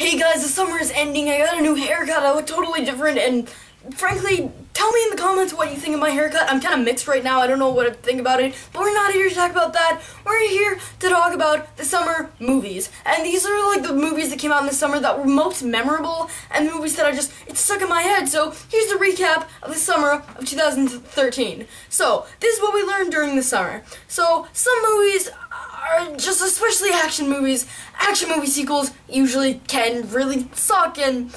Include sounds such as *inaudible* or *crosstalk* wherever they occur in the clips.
Hey guys, the summer is ending. I got a new haircut. I look totally different and frankly, tell me in the comments what you think of my haircut. I'm kind of mixed right now. I don't know what to think about it, but we're not here to talk about that. We're here to talk about the summer movies. And these are like the movies that came out in the summer that were most memorable and the movies that I just, it's stuck in my head. So here's the recap of the summer of 2013. So this is what we learned during the summer. So some movies just, especially action movies, action movie sequels usually can really suck and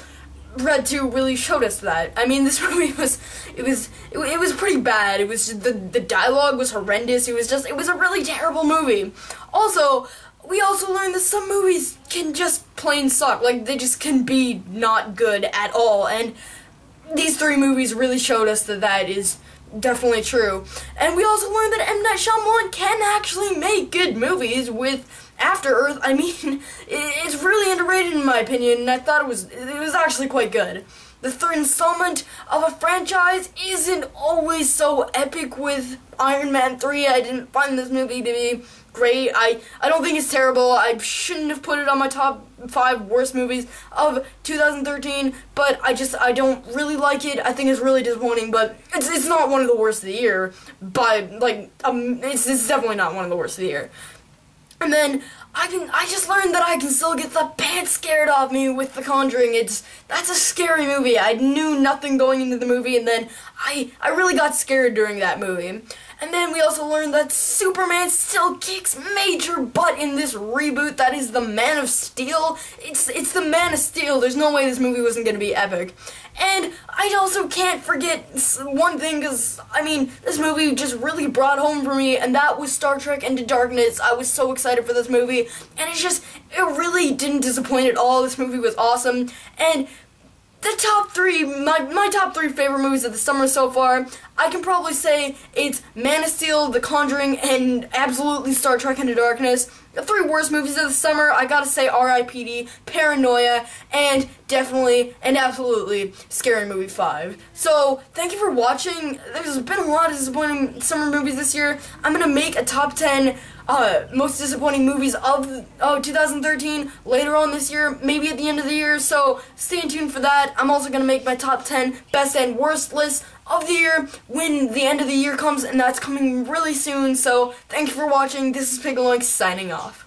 Red 2 really showed us that. I mean, this *laughs* movie was, it was, it, it was pretty bad. It was, the, the dialogue was horrendous. It was just, it was a really terrible movie. Also, we also learned that some movies can just plain suck. Like, they just can be not good at all. And these three movies really showed us that that is definitely true. And we also learned that M. Night Shyamalan can actually make good movies with After Earth. I mean, *laughs* it's really underrated in my opinion, and I thought it was it was actually quite good. The third installment of a franchise isn't always so epic with Iron Man 3. I didn't find this movie to be great. I, I don't think it's terrible. I shouldn't have put it on my top five worst movies of 2013, but I just, I don't really like it. I think it's really disappointing, but it's, it's not one of the worst of the year, but, like, um, it's, it's definitely not one of the worst of the year. And then I can I just learned that I can still get the pants scared off me with The Conjuring. It's that's a scary movie. I knew nothing going into the movie and then I I really got scared during that movie. And then we also learned that Superman still kicks major butt in this reboot that is the Man of Steel. It's it's the Man of Steel. There's no way this movie wasn't going to be epic. And I also can't forget one thing because, I mean, this movie just really brought home for me, and that was Star Trek Into Darkness. I was so excited for this movie, and it just, it really didn't disappoint at all. This movie was awesome, and the top three, my, my top three favorite movies of the summer so far, I can probably say it's Man of Steel, The Conjuring, and absolutely Star Trek Into Darkness. The three worst movies of the summer, I gotta say R.I.P.D., Paranoia, and definitely and absolutely Scary Movie 5. So, thank you for watching. There's been a lot of disappointing summer movies this year. I'm gonna make a top 10 uh, most disappointing movies of uh, 2013 later on this year, maybe at the end of the year, so stay tuned for that. I'm also to make my top 10 best and worst list of the year when the end of the year comes, and that's coming really soon, so thank you for watching. This is Pigaloinks signing off.